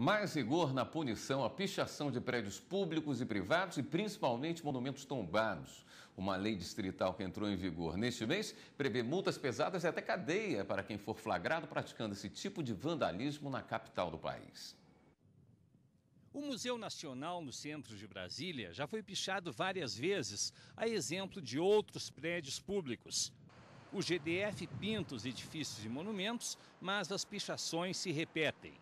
Mais rigor na punição à pichação de prédios públicos e privados e principalmente monumentos tombados. Uma lei distrital que entrou em vigor neste mês prevê multas pesadas e até cadeia para quem for flagrado praticando esse tipo de vandalismo na capital do país. O Museu Nacional no centro de Brasília já foi pichado várias vezes, a exemplo de outros prédios públicos. O GDF pinta os edifícios e monumentos, mas as pichações se repetem.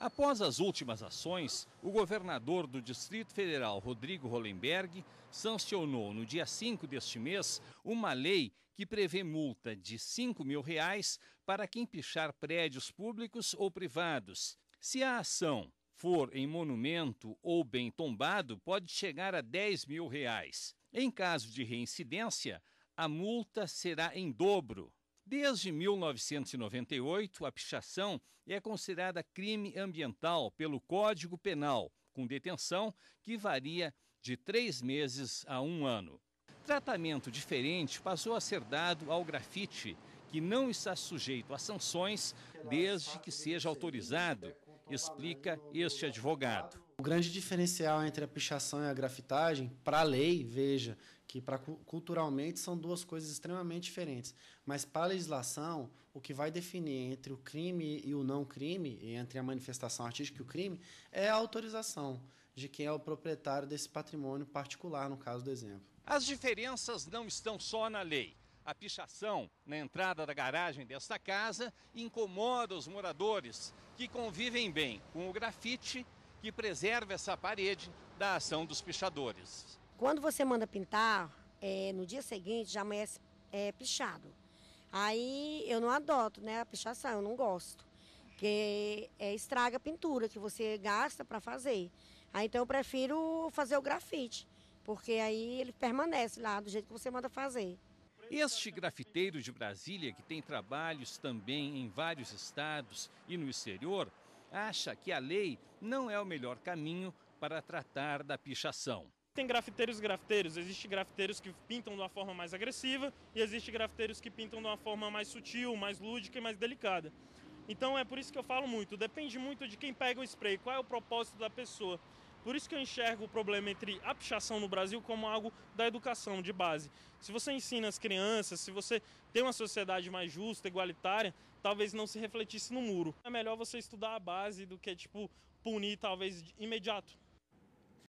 Após as últimas ações, o governador do Distrito Federal, Rodrigo Hollenberg, sancionou no dia 5 deste mês uma lei que prevê multa de 5 mil reais para quem pichar prédios públicos ou privados. Se a ação for em monumento ou bem tombado, pode chegar a 10 mil reais. Em caso de reincidência, a multa será em dobro. Desde 1998, a pichação é considerada crime ambiental pelo Código Penal, com detenção que varia de três meses a um ano. Tratamento diferente passou a ser dado ao grafite, que não está sujeito a sanções desde que seja autorizado, explica este advogado. O grande diferencial entre a pichação e a grafitagem, para a lei, veja, que para culturalmente são duas coisas extremamente diferentes. Mas para a legislação, o que vai definir entre o crime e o não crime, entre a manifestação artística e o crime, é a autorização de quem é o proprietário desse patrimônio particular, no caso do exemplo. As diferenças não estão só na lei. A pichação na entrada da garagem desta casa incomoda os moradores que convivem bem com o grafite que preserva essa parede da ação dos pichadores. Quando você manda pintar, é, no dia seguinte já amanhece é, pichado. Aí eu não adoto né, a pichação, eu não gosto. Porque é, estraga a pintura que você gasta para fazer. Aí então eu prefiro fazer o grafite, porque aí ele permanece lá do jeito que você manda fazer. Este grafiteiro de Brasília, que tem trabalhos também em vários estados e no exterior, acha que a lei não é o melhor caminho para tratar da pichação tem grafiteiros e grafiteiros. Existem grafiteiros que pintam de uma forma mais agressiva e existem grafiteiros que pintam de uma forma mais sutil, mais lúdica e mais delicada. Então é por isso que eu falo muito, depende muito de quem pega o spray, qual é o propósito da pessoa. Por isso que eu enxergo o problema entre a pichação no Brasil como algo da educação de base. Se você ensina as crianças, se você tem uma sociedade mais justa, igualitária, talvez não se refletisse no muro. É melhor você estudar a base do que tipo punir talvez imediato.